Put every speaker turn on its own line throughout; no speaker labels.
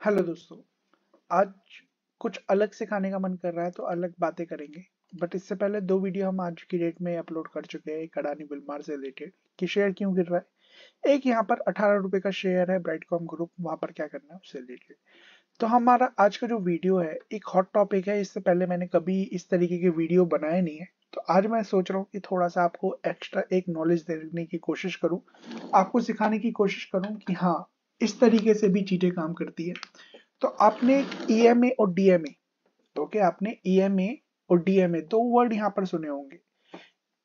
Hello दोस्तों, आज कुछ अलग से खाने का मन कर रहा है तो अलग बातें करेंगे। बट इससे पहले दो वीडियो हम आज की डेट में अपलोड कर चुके हैं, एक अडानी बिलमार से रिलेटेड कि शेयर क्यों गिर रहा है। एक यहाँ पर अठारह रुपए का शेयर है ब्राइटकॉम ग्रुप वहाँ पर क्या करना है उससे रिलेटेड तो हमारा आज का जो वीडियो है, एक हॉट टॉपिक है, इससे पहले मैंने कभी इस तरीके के वीडियो बनाए नहीं है। तो आज मैं सोच रहा हूँ कि थोड़ा सा आपको एक्स्ट्रा एक नॉलेज देने की कोशिश करूँ, आपको सिखाने की कोशिश करूँ कि हाँ इस तरीके से भी चीज़ें काम करती है। तो आपने ईएमए e और डीएमए ओके आपने ईएमए e और डीएमए दो वर्ड यहाँ पर सुने होंगे।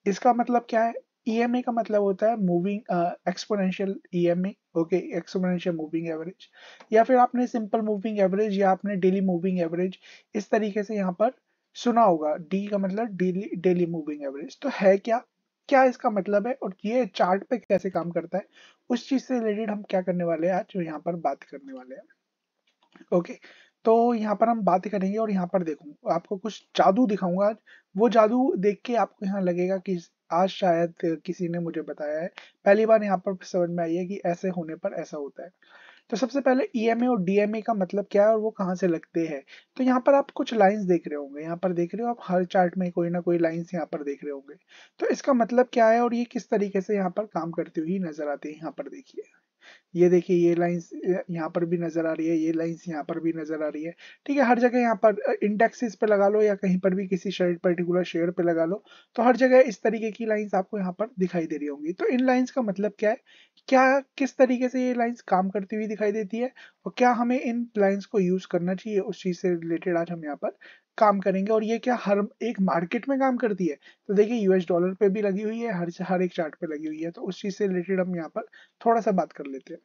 इसका मतलब क्या है? ईएमए e का मतलब होता है moving exponential EMA okay exponential moving average या फिर आपने सिंपल मूविंग एवरेज या आपने डेली मूविंग एवरेज इस तरीके से यहाँ पर सुना होगा। डी का मतलब डेली डेली मूविंग एवरेज तो है क्या? क्या इसका मतलब है और ये चार्ट पे कैसे काम करता है? उस चीज़ से रिलेटेड हम क्या करने वाले हैं आज? जो यहाँ पर बात करने वाले हैं। ओके तो यहाँ पर हम बात करेंगे और यहाँ पर देखूँ। आपको कुछ जादू दिखाऊँगा आज। वो जादू देख के आपको यहाँ लगेगा कि आज शायद किसी ने मुझे बताया है। पहली बार यहाँ पर समझ में आई है कि ऐसे होने पर ऐसा होता है। तो सबसे पहले ईएमए और डीएमए का मतलब क्या है और वो कहाँ से लगते हैं? तो यहाँ पर आप कुछ लाइन्स देख रहे होंगे, यहाँ पर देख रहे हो, आप हर चार्ट में कोई ना कोई लाइन्स यहाँ पर देख रहे होंगे। तो इसका मतलब क्या है और ये किस तरीके से यहाँ पर काम करती हुई नज़र आती है, यहाँ पर देखिए। ये देखिए, ये लाइंस यहाँ पर भी नज़र आ रही है, ये लाइंस यहाँ पर भी नज़र आ रही है। ठीक है, हर जगह यहाँ पर इंडेक्सिस पे लगा लो या कहीं पर भी किसी शेयर पर्टिकुलर शेयर पे लगा लो तो हर जगह इस तरीके की लाइंस आपको यहाँ पर दिखाई दे रही होंगी। तो इन लाइंस का मतलब क्या है? क्या, किस तरीके से ये लाइंस काम करती हुई दिखाई देती है? और क्या हमें इन लाइंस को यूज़ करना चाहिए? उस चीज़ से रिलेटेड आज हम यहाँ पर काम करेंगे। और ये क्या हर, एक मार्केट में काम करती है? तो देखिए यूएस डॉलर पे भी लगी हुई है, हर हर एक चार्ट पे लगी हुई है तो उस चीज़ से रिलेटेड हम यहाँ पर थोड़ा सा बात कर लेते हैं।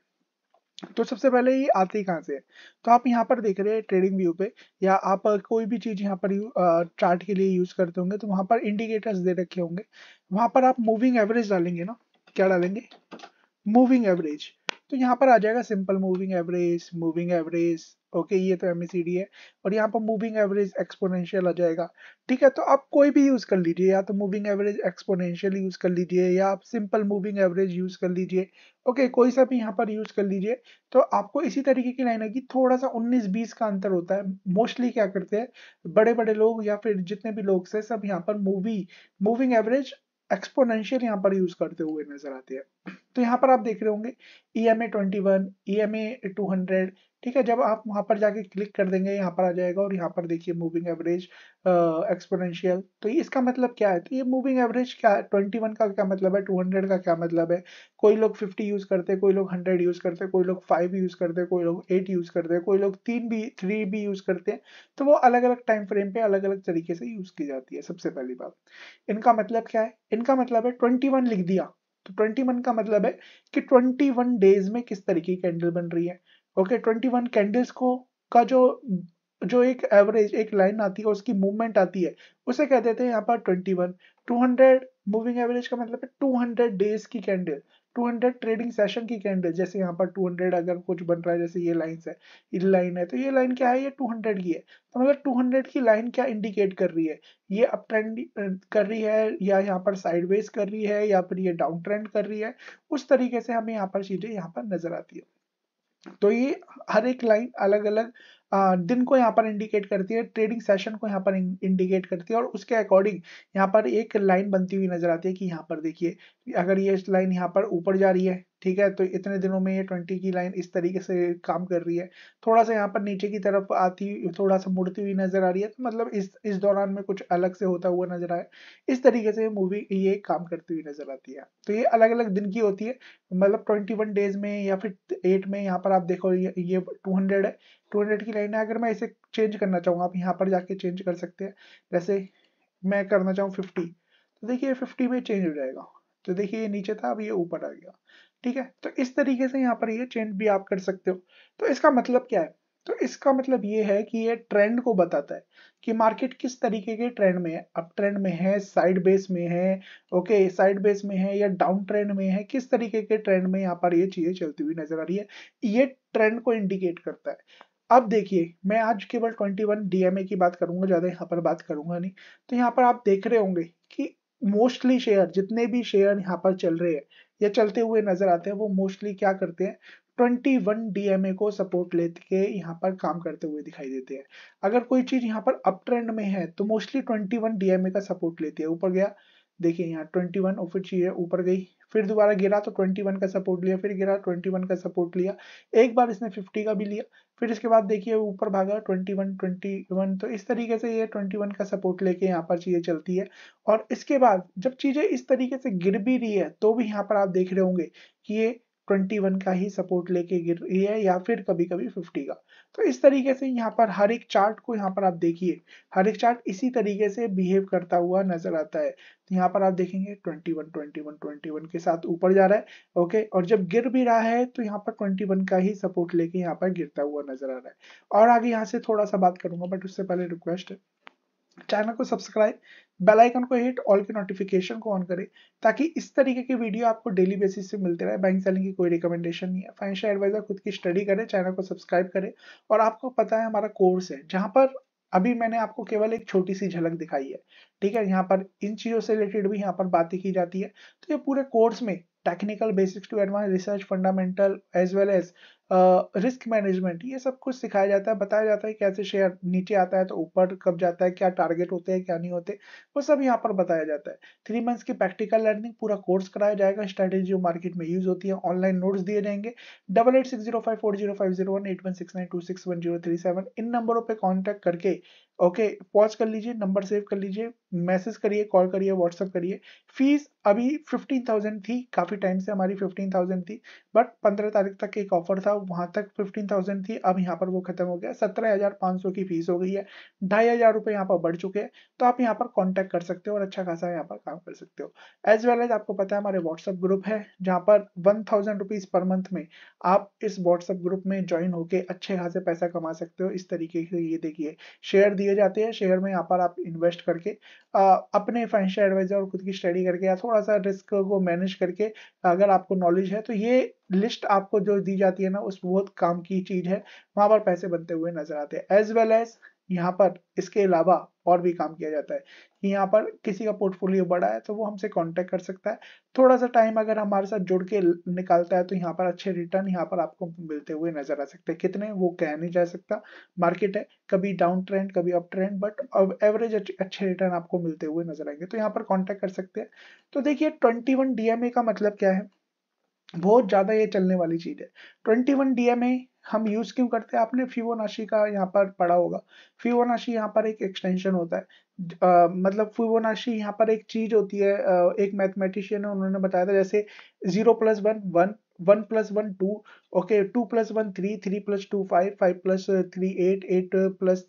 तो सबसे पहले ये आते ही कहाँ से है? तो आप यहाँ पर देख रहे हैं ट्रेडिंग व्यू पे, या आप कोई भी चीज़ यहाँ पर चार्ट के लिए यूज़ करते होंगे तो वहाँ पर इंडिकेटर्स दे रखे होंगे। वहाँ पर आप मूविंग एवरेज डालेंगे ना, क्या डालेंगे? मूविंग एवरेज तो यहाँ पर आ जाएगा simple moving average moving average okay ये तो एमएसीडी है, और यहाँ पर मूविंग एवरेज एक्सपोनेंशियल आ जाएगा, ठीक है तो आप कोई भी यूज़ कर लीजिए, या तो मूविंग एवरेज एक्सपोनेंशियल यूज़ कर लीजिए, या आप सिंपल मूविंग एवरेज यूज़ कर लीजिए ओके कोई सा भी यहाँ पर यूज़ कर लीजिए तो आपको इसी तरीके की लाइन है कि थोड़ा सा 19-20 का अंतर होता है मोस्टली क्या करते हैं बड़े बड़े लोग या फिर जितने भी लोग से सब यहाँ पर मूवी मूविंग एवरेज एक्सपोनेंशियल यहाँ पर यूज़ करते हुए नज़र आते हैं। तो यहाँ पर आप देख रहे होंगे E M A twenty one E M A two hundred ठीक है, जब आप वहाँ पर जाके क्लिक कर देंगे, यहाँ पर आ जाएगा और यहाँ पर देखिए मूविंग एवरेज एक्सपोनेंशियल तो इसका मतलब क्या है? तो ये मूविंग एवरेज क्या है? ट्वेंटी वन का क्या मतलब है? टू हंड्रेड का क्या मतलब है? कोई लोग फिफ्टी यूज़ करते हैं कोई लोग हंड्रेड यूज़ करते हैं कोई लोग फाइव यूज़ करते हैं कोई लोग एट यूज़ करते, कोई लोग तीन भी थ्री भी यूज़ करते हैं। तो वो अलग अलग टाइम फ्रेम पे अलग अलग तरीके से यूज़ की जाती है सबसे पहली बात। इनका मतलब क्या है? इनका मतलब है ट्वेंटी वन लिख दिया। तो ट्वेंटी वन का मतलब है कि ट्वेंटी वन डेज़ में किस तरीके की कैंडल बन रही है? ओके ट्वेंटी वन कैंडल्स को, का जो जो एक एवरेज एक लाइन आती है, उसकी मूवमेंट आती है, उसे कह देते हैं यहाँ पर twenty one two hundred moving average का मतलब है टू हंड्रेड डेज़ की कैंडल 200 ट्रेडिंग सेशन की कैंडल जैसे यहाँ पर 200 अगर कुछ बन रहा है, जैसे ये लाइन है, ये लाइन है तो ये लाइन क्या है? ये 200 की है। तो मतलब 200 की लाइन क्या इंडिकेट कर रही है? ये अप ट्रेंड कर रही है या यहाँ पर साइडवेज कर रही है या फिर ये डाउन ट्रेंड कर रही है? उस तरीके से हमें यहाँ पर चीज़ें यहाँ पर नज़र आती है। तो ये हर एक लाइन अलग अलग दिन को यहाँ पर इंडिकेट करती है ट्रेडिंग सेशन को यहाँ पर इंडिकेट करती है और उसके अकॉर्डिंग यहाँ पर एक लाइन बनती हुई नज़र आती है कि यहाँ पर देखिए, अगर ये लाइन यहाँ पर ऊपर जा रही है ठीक है? तो इतने दिनों में ये ट्वेंटी की लाइन इस तरीके से काम कर रही है। थोड़ा सा यहाँ पर नीचे की तरफ़ आती थोड़ा सा मुड़ती हुई नज़र आ रही है तो मतलब इस इस दौरान में कुछ अलग से होता हुआ नज़र आए इस तरीके से मूवी ये काम करती हुई नज़र आती है। तो ये अलग अलग दिन की होती है। मतलब ट्वेंटी वन डेज़ में या फिर एट में यहाँ पर आप देखो ये, ये टू हंड्रेड है। टू हंड्रेड की लाइन है। अगर मैं इसे चेंज करना चाहूँ आप यहाँ पर जाके चेंज कर सकते हैं। जैसे मैं करना चाहूँ फिफ्टी तो देखिए फिफ्टी में चेंज हो जाएगा। तो देखिए ये नीचे था अब ये ऊपर आ गया। ठीक है? तो इस तरीके से यहाँ पर ये चेंज भी आप कर सकते हो। तो इसका मतलब क्या है? तो इसका मतलब ये है कि ये ट्रेंड को बताता है कि मार्केट किस तरीके के ट्रेंड में है। अप ट्रेंड में है साइड बेस में है ओके साइड बेस में है या डाउन ट्रेंड में है, किस तरीके के ट्रेंड में यहाँ पर ये चीज़ें चलती हुई नज़र आ रही है। ये ट्रेंड को इंडिकेट करता है। अब देखिए, मैं आज केवल 21 डीएमए की बात करूँगा, ज़्यादा यहाँ पर बात करूँगा नहीं। तो यहाँ पर आप देख रहे होंगे कि मोस्टली शेयर जितने भी शेयर यहाँ पर चल रहे हैं या चलते हुए नज़र आते हैं, वो मोस्टली क्या करते हैं? 21 डीएमए को सपोर्ट लेके यहाँ पर काम करते हुए दिखाई देते हैं। अगर कोई चीज़ यहाँ पर अप ट्रेंड में है तो मोस्टली 21 डीएमए का सपोर्ट लेती है। ऊपर गया देखिए यहाँ 21 वन चीज़ें ऊपर गई, फिर दोबारा गिरा तो 21 का सपोर्ट लिया, फिर गिरा 21 का सपोर्ट लिया, एक बार इसने 50 का भी लिया, फिर इसके बाद देखिए ऊपर भागा 21 21 तो इस तरीके से ये 21 का सपोर्ट लेके यहाँ पर चीज़ें चलती है, और इसके बाद जब चीज़ें इस तरीके से गिर भी रही है तो भी यहाँ पर आप देख रहे होंगे कि ये 21 का ही सपोर्ट लेके गिर रही है या फिर कभी कभी 50 का। तो इस तरीके से यहाँ पर हर एक चार्ट को यहाँ पर आप देखिए। हर एक चार्ट इसी तरीके से बिहेव करता हुआ नज़र आता है। तो यहाँ पर आप देखेंगे 21 21 21 के साथ ऊपर जा रहा है, ओके? और जब गिर भी रहा है तो यहाँ पर 21 का ही सपोर्ट लेके यहाँ पर गिरता हुआ नज़र आ रहा है। और आगे यहाँ से थोड़ा सा बात करूँगा, बट उससे पहले रिक्वेस्ट है, चैनल को सब्सक्राइब बेल आइकन को हिट ऑल के नोटिफिकेशन को ऑन करें, ताकि इस तरीके की वीडियो आपको डेली बेसिस से मिलते रहे। बैंक सेलिंग की कोई रिकमेंडेशन नहीं है। फाइनेंशियल एडवाइजर खुद की स्टडी करें चैनल को सब्सक्राइब करें, और आपको पता है हमारा कोर्स है, जहाँ पर अभी मैंने आपको केवल एक छोटी सी झलक दिखाई है। ठीक है, यहाँ पर इन चीज़ों से रिलेटेड भी यहाँ पर बातें की जाती है। तो ये पूरे कोर्स में technical basics to advance research fundamental as well as risk management ये सब कुछ सिखाया जाता है, बताया जाता है कैसे शेयर नीचे आता है तो ऊपर कब जाता है, क्या टारगेट होते हैं, क्या नहीं होते, वो सब यहाँ पर बताया जाता है। थ्री मंथ्स की प्रैक्टिकल लर्निंग पूरा कोर्स कराया जाएगा स्ट्रेटेजी मार्केट में यूज़ होती है ऑनलाइन नोट्स दिए जाएँगे। Double eight six zero five four zero five zero one eight one six nine two six one zero three seven इन नंबरों पर कॉन्टैक्ट करके ओके पॉज कर लीजिए नंबर सेव कर लीजिए मैसेज करिए कॉल करिए व्हाट्सअप करिए। फ़ीस अभी फिफ्टीन थाउज़ेंड थी, काफ़ी टाइम से हमारी फिफ्टीन थाउज़ेंड थी बट पंद्रह तारीख तक एक ऑफ़र था, वहाँ तक फिफ्टीन थाउज़ेंड थी, अब यहाँ पर वो खत्म हो गया। सत्रह हज़ार पाँच सौ की फ़ीस हो गई है, ढाई हज़ार रुपये यहाँ पर बढ़ चुके हैं तो आप यहाँ पर कॉन्टैक्ट कर सकते हो और अच्छा खासा यहाँ पर काम कर सकते हो। एज वेल एज आपको पता है, हमारे व्हाट्सअप ग्रुप है, जहाँ पर वन थाउज़ेंड पर मंथ में आप इस व्हाट्सअप ग्रुप में ज्वाइन होकर अच्छे खासे पैसा कमा सकते हो। इस तरीके से ये देखिए शेयर दिए जाते हैं शेयर में यहाँ पर आप इन्वेस्ट करके आ, अपने फाइनेंशियल एडवाइजर और खुद की स्टडी करके या थोड़ा सा रिस्क को मैनेज करके अगर आपको नॉलेज है तो ये लिस्ट आपको जो दी जाती है ना उस बहुत काम की चीज़ है वहाँ पर पैसे बनते हुए नज़र आते हैं। एज वेल एज यहाँ पर इसके अलावा और भी काम किया जाता है। कि यहाँ पर किसी का पोर्टफोलियो बड़ा है तो वो हमसे कांटेक्ट कर सकता है। थोड़ा सा टाइम अगर हमारे साथ जुड़ के निकालता है तो यहाँ पर अच्छे रिटर्न यहाँ पर आपको मिलते हुए नज़र आ सकते हैं। कितने वो कह नहीं जा सकता। मार्केट है, कभी डाउन ट्रेंड कभी अप ट्रेंड बट एवरेज अच्छे रिटर्न आपको मिलते हुए नज़र आएँगे। तो यहाँ पर कॉन्टेक्ट कर सकते हैं। तो देखिए ट्वेंटी वन का मतलब क्या है? बहुत ज़्यादा ये चलने वाली चीज़ है। ट्वेंटी वन डीएमए हम यूज़ क्यों करते हैं? आपने फिबोनाशी का यहाँ पर पढ़ा होगा। फिबोनाशी यहाँ पर एक एक्सटेंशन होता है। आ, मतलब फिबोनाशी यहाँ पर एक चीज़ होती है आ, एक मैथमेटिशियन है उन्होंने बताया था जैसे zero plus one one one plus one two okay two plus one three three plus two five five plus three eight eight plus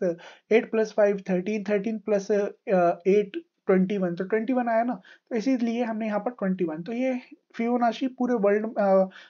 eight plus five thirteen thirteen plus eight twenty one तो twenty one आया ना तो इसीलिए हमने यहाँ पर twenty one तो ये फियोनाशी पूरे वर्ल्ड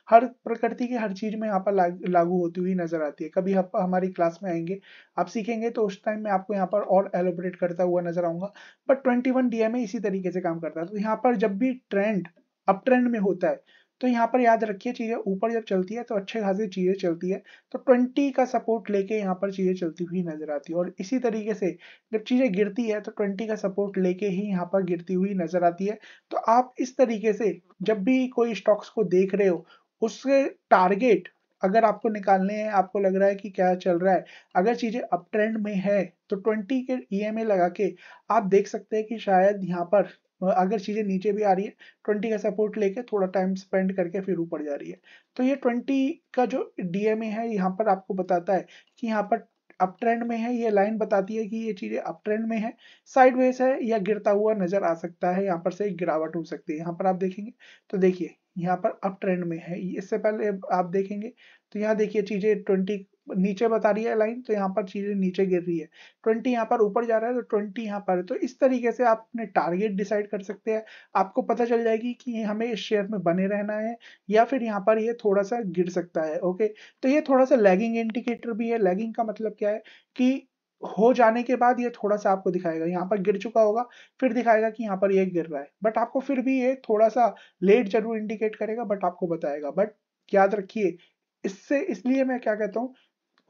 हर प्रकृति के हर चीज़ में यहाँ पर लागू होती हुई नज़र आती है। कभी आप हमारी क्लास में आएँगे, आप सीखेंगे तो उस टाइम में आपको यहाँ पर और एलोबरेट करता हुआ नज़र आऊँगा, बट ट्वेंटी वन इसी तरीके से काम करता है। तो यहाँ पर जब भी ट्रेंड अप ट्रेंड में होता है तो यहाँ पर याद रखिए, चीज़ें ऊपर जब चलती है तो अच्छे खासी चीज़ें चलती है तो ट्वेंटी का सपोर्ट लेके यहाँ पर चीज़ें चलती हुई नज़र आती है। और इसी तरीके से जब चीज़ें गिरती है तो ट्वेंटी का सपोर्ट लेके ही यहाँ पर गिरती हुई नज़र आती है। तो आप इस तरीके से जब भी कोई स्टॉक्स को देख रहे हो, उसके टारगेट अगर आपको निकालने हैं, आपको लग रहा है कि क्या चल रहा है, अगर चीज़ें अप ट्रेंड में है तो 20 के ईएमए लगा के आप देख सकते हैं कि शायद यहाँ पर अगर चीज़ें नीचे भी आ रही है, ट्वेंटी का सपोर्ट लेके थोड़ा टाइम स्पेंड करके फिर ऊपर जा रही है। तो ये ट्वेंटी का जो डीएमए है, यहाँ पर आपको बताता है कि यहाँ पर अप ट्रेंड में है, ये लाइन बताती है कि ये चीज़ें अप ट्रेंड में है साइड वेज है या गिरता हुआ नज़र आ सकता है, यहाँ पर से गिरावट हो सकती है। यहाँ पर आप देखेंगे तो देखिए, यहाँ पर अप ट्रेंड में है, इससे पहले आप देखेंगे तो यहाँ देखिए चीज़ें ट्वेंटी नीचे बता रही है लाइन तो यहाँ पर चीज़ें नीचे गिर रही है। ट्वेंटी यहाँ पर ऊपर जा रहा है तो ट्वेंटी यहाँ पर है। तो इस तरीके से आप अपने टारगेट डिसाइड कर सकते हैं। आपको पता चल जाएगी कि हमें इस शेयर में बने रहना है, या फिर यहाँ पर ये थोड़ा सा गिर सकता है, ओके? तो ये थोड़ा सा लैगिंग इंडिकेटर भी है। लैगिंग का मतलब क्या है कि हो जाने के बाद ये थोड़ा सा आपको दिखाएगा। यहाँ पर गिर चुका होगा, फिर दिखाएगा कि यहाँ पर ये गिर रहा है। बट आपको फिर भी ये थोड़ा सा लेट ज़रूर इंडिकेट करेगा, बट आपको बताएगा। बट याद रखिए, इससे इसलिए मैं क्या कहता हूँ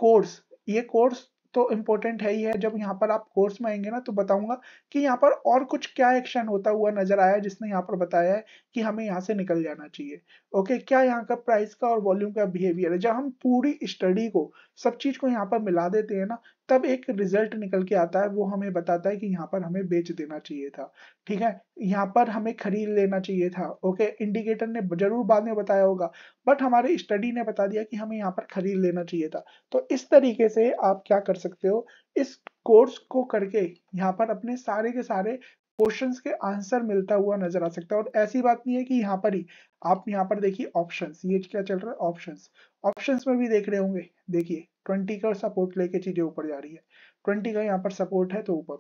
कोर्स ये कोर्स तो इम्पोर्टेंट है ही है। जब यहाँ पर आप कोर्स में आएँगे ना तो बताऊँगा कि यहाँ पर और कुछ क्या एक्शन होता हुआ नज़र आया जिसने यहाँ पर बताया है कि हमें यहाँ से निकल जाना चाहिए। ओके क्या यहाँ का प्राइस का और वॉल्यूम का बिहेवियर है? जब हम पूरी स्टडी को, सब चीज़ को यहाँ पर मिला देते हैं ना तब एक रिज़ल्ट निकल के आता है, वो हमें बताता है कि यहाँ पर हमें बेच देना चाहिए था, ठीक है? यहाँ पर हमें खरीद लेना चाहिए था ओके इंडिकेटर ने ज़रूर बाद में बताया होगा बट हमारे स्टडी ने बता दिया कि हमें यहाँ पर खरीद लेना चाहिए था। तो इस तरीके से आप क्या कर सकते हो? इस कोर्स को करके यहाँ पर अपने सारे के सारे क्वेश्चंस के आंसर मिलता हुआ नज़र आ सकता है। और ऐसी बात नहीं है कि यहाँ पर ही। आप यहाँ पर देखिए ऑप्शंस ये क्या चल रहा है? ऑप्शंस ऑप्शंस में भी देख रहे होंगे। देखिए ट्वेंटी का सपोर्ट लेके चीज़ें ऊपर जा रही है। ट्वेंटी का यहाँ पर सपोर्ट है तो ऊपर।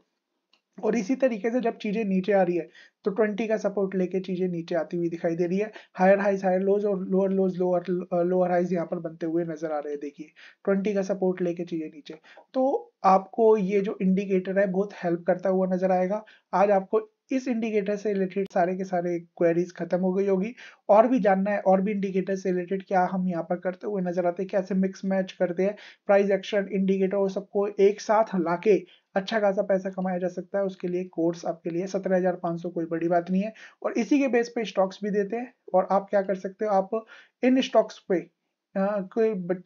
और इसी तरीके से जब चीज़ें नीचे आ रही है तो 20 का सपोर्ट लेके चीज़ें नीचे आती हुई दिखाई दे रही है। हायर हाइज हायर लोज और lower lows lower lower highs यहाँ पर बनते हुए नज़र आ रहे हैं, देखिए। 20 का सपोर्ट लेके चीज़ें नीचे। तो आपको ये जो इंडिकेटर है, बहुत हेल्प करता हुआ नज़र आएगा। आज आपको इस इंडिकेटर से रिलेटेड सारे के सारे क्वेरीज खत्म हो गई होगी। और भी जानना है, और भी इंडिकेटर से रिलेटेड क्या हम यहाँ पर करते हुए नज़र आते हैं, कैसे मिक्स मैच करते हैं प्राइस एक्शन इंडिकेटर सबको एक साथ लाके अच्छा खासा पैसा कमाया जा सकता है। उसके लिए कोर्स आपके लिए सत्रह हज़ार पाँच सौ कोई बड़ी बात नहीं है। और इसी के बेस पे स्टॉक्स भी देते हैं। और आप क्या कर सकते हो, आप इन स्टॉक्स पे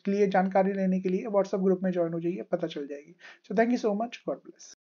लिए जानकारी लेने के लिए व्हाट्सएप ग्रुप में ज्वाइन हो जाइए, पता चल जाएगी। So thank you so much God bless